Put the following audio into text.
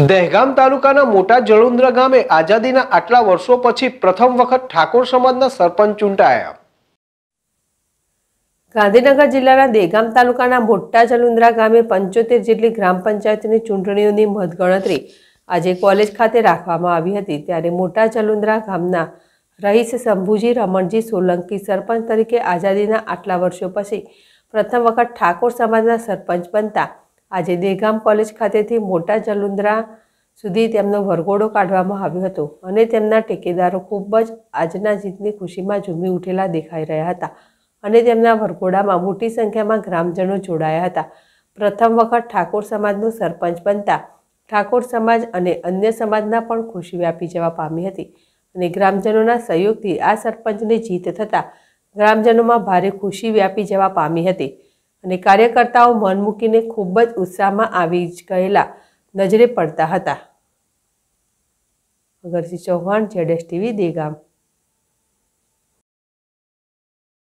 દહેગામ તાલુકાના મોટા જળુંદ્ર ગામે આઝાદીના આટલા વર્ષો પછી પ્રથમ વખત ઠાકોર સમાજના સરપંચ ચૂંટાયા. ગાંધીનગર જિલ્લાના દેગામ તાલુકાના મોટા જલુંદ્રા ગામે પંચોતેર જેટલી ગ્રામ પંચાયતની ચૂંટણીઓની મતગણતરી આજે કોલેજ ખાતે રાખવામાં આવી હતી. ત્યારે મોટા જલુંદ્રા ગામના રહીશ શંભુજી રમણજી સોલંકી સરપંચ તરીકે આઝાદીના આટલા વર્ષો પછી પ્રથમ વખત ઠાકોર સમાજના સરપંચ બનતા આજે દેગામ કોલેજ ખાતેથી મોટા જલુંદ્રા સુધી તેમનો વરઘોડો કાઢવામાં આવ્યો હતો અને તેમના ટેકેદારો ખૂબ જ આજના જીતની ખુશીમાં ઝૂમી ઉઠેલા દેખાઈ રહ્યા હતા અને તેમના વરઘોડામાં મોટી સંખ્યામાં ગ્રામજનો જોડાયા હતા. પ્રથમ વખત ઠાકોર સમાજનું સરપંચ બનતા ઠાકોર સમાજ અને અન્ય સમાજના પણ ખુશી વ્યાપી જવા પામી હતી અને ગ્રામજનોના સહયોગથી આ સરપંચની જીત થતાં ગ્રામજનોમાં ભારે ખુશી વ્યાપી જવા પામી હતી. અને કાર્યકર્તાઓ મન મૂકીને ખૂબ જ ઉત્સાહમાં આવી ગયેલા નજરે પડતા હતા. અગરસિંહ ચૌહાણ, જેડેશ ટીવી, દેગામ.